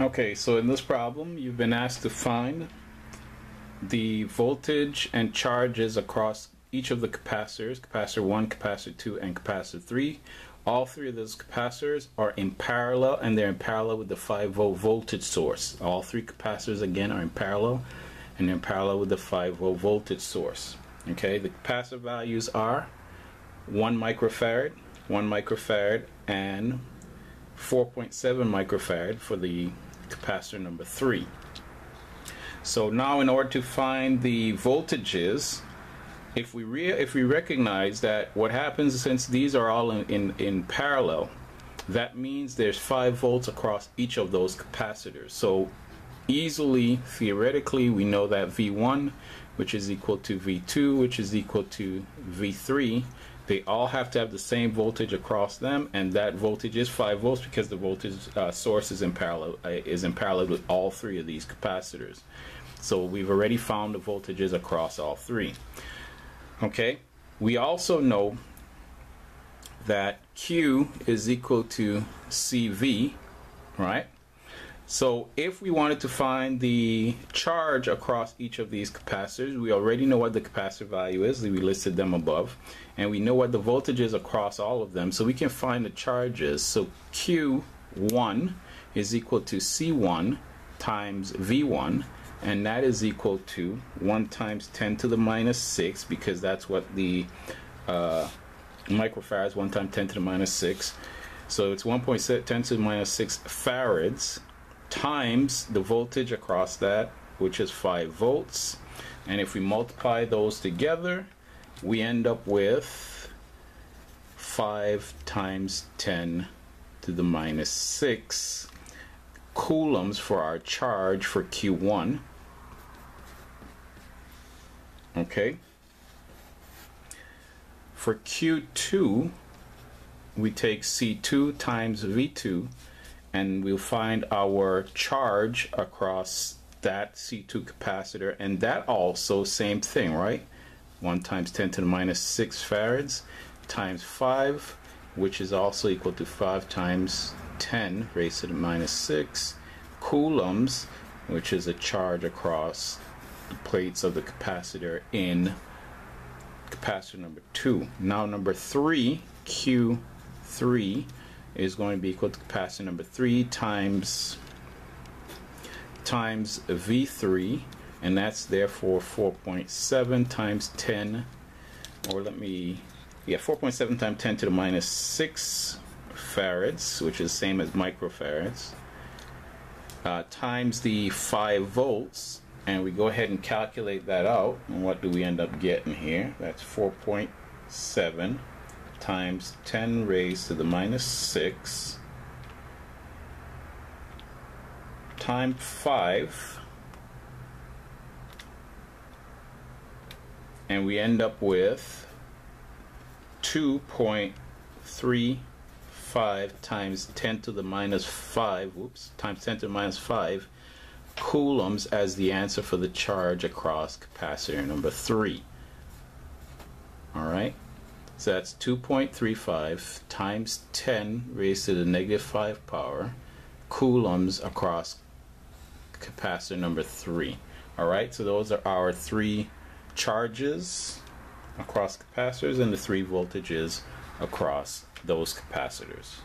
Okay, so in this problem, you've been asked to find the voltage and charges across each of the capacitors, capacitor 1, capacitor 2, and capacitor 3. All three of those capacitors are in parallel and they're in parallel with the 5 volt voltage source. All three capacitors again are in parallel and in parallel with the 5 volt voltage source. Okay, the capacitor values are 1 microfarad, 1 microfarad, and 4.7 microfarad for the capacitor number 3. So now in order to find the voltages, if we re if we recognize that what happens since these are all in, in, in parallel, that means there's 5 volts across each of those capacitors. So easily, theoretically, we know that V1, which is equal to V2, which is equal to V3, they all have to have the same voltage across them and that voltage is 5 volts because the voltage uh, source is in parallel uh, is in parallel with all three of these capacitors. So we've already found the voltages across all three. Okay? We also know that Q is equal to CV right so if we wanted to find the charge across each of these capacitors, we already know what the capacitor value is. We listed them above. And we know what the voltage is across all of them. So we can find the charges. So Q1 is equal to C1 times V1. And that is equal to 1 times 10 to the minus 6 because that's what the uh, microfarads, 1 times 10 to the minus 6. So it's 1.10 to the minus 6 farads times the voltage across that, which is 5 volts. And if we multiply those together, we end up with 5 times 10 to the minus 6 coulombs for our charge for Q1. Okay. For Q2, we take C2 times V2 and we'll find our charge across that C2 capacitor and that also same thing right? 1 times 10 to the minus 6 farads times 5 which is also equal to 5 times 10 raised to the minus 6 coulombs which is a charge across the plates of the capacitor in capacitor number 2 now number 3 Q3 is going to be equal to capacitor number 3 times times V3 and that's therefore 4.7 times 10 or let me yeah 4.7 times 10 to the minus 6 farads which is the same as microfarads uh, times the 5 volts and we go ahead and calculate that out and what do we end up getting here? That's 4.7 times 10 raised to the minus 6 times 5 and we end up with 2.35 times 10 to the minus 5 whoops times 10 to the minus 5 coulombs as the answer for the charge across capacitor number 3 alright so that's 2.35 times 10 raised to the negative 5 power coulombs across capacitor number 3. Alright, so those are our three charges across capacitors and the three voltages across those capacitors.